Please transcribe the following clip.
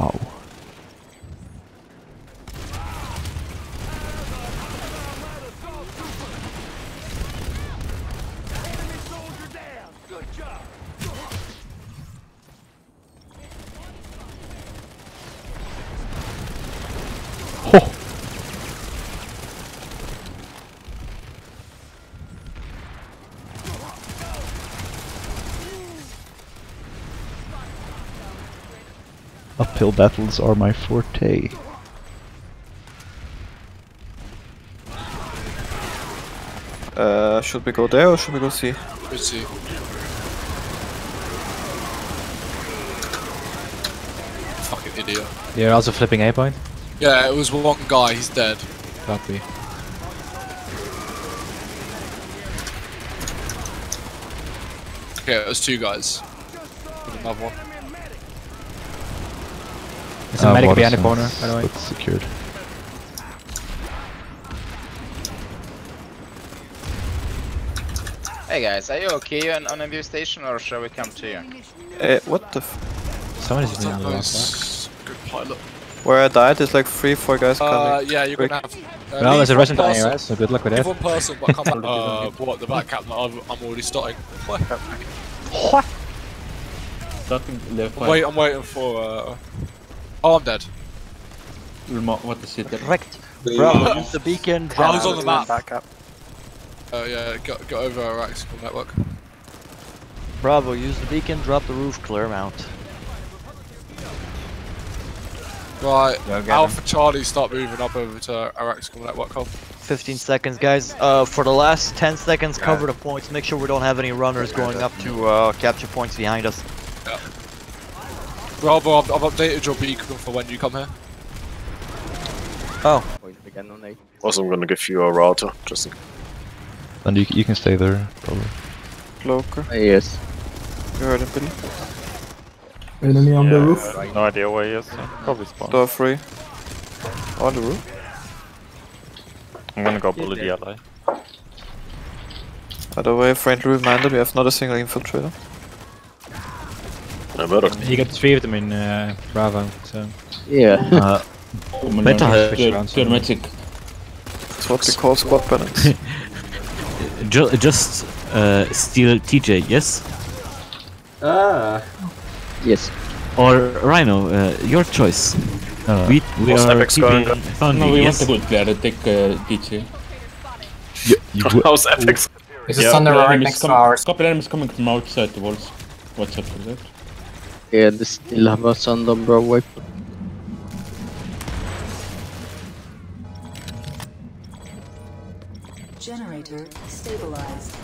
Wow. Oh. Uphill battles are my forte. Uh, should we go there or should we go see? Let's see. Fucking idiot. You're also flipping A point? Yeah, it was one guy, he's dead. Copy. Okay, it was two guys. With another one. There's a Uh, medic behind the corner, by the way. That's secured. Hey guys, are you okay on, on a view station or shall we come to you? Uh, what the f Someone is just on the left Nice. Good pilot. Where I died, there's like three, four guys Uh, coming. yeah, you're quick. gonna have. Uh, Well, there's a one resident on person- ARS, so good luck with Leave that. one person, but come back. uh, what, the back cap? I'm, I'm already starting. Starting left wait, I'm waiting for. Uh... Oh, I'm dead. Ulma, what is it? Correct. Bravo, use the beacon. I was on the map. Back up. Uh, yeah, got, got over our Axial network. Bravo, use the beacon, drop the roof, clear mount. Right, Go get Alpha Charlie start moving up over to our Axial network hub. 15 seconds, guys. Uh, for the last 10 seconds, cover the points. Make sure we don't have any runners going up to uh, capture points behind us. Bravo, I've, I've updated your beacon for when you come here. Oh. Also, I'm gonna give you a router, just in And you, you can stay there, probably. Cloaker. Ah, yes. You heard him, Billy. Enemy on the roof. No idea where he is. so Probably spawn. Door free. On the roof. I'm gonna go bully the ally. By the way, friendly reminder, we have not a single infiltrator. No, Murdoch. You got three of them in uh, Bravo, so. Yeah. Uh, Meta has- Hermetic. It's what we call squad balance. Ju just uh, steal TJ, yes? Ah. Yes. Or Rhino, uh, your choice. Uh, we we are Epic's going keeping Foundry, No, we yes? want a good player. Take uh, DJ. How's Epic's? Is the thunder right next to ours? Couple enemies coming from outside the walls. Watch out for that. Yeah, the still have on the bro wipe. Generator stabilized.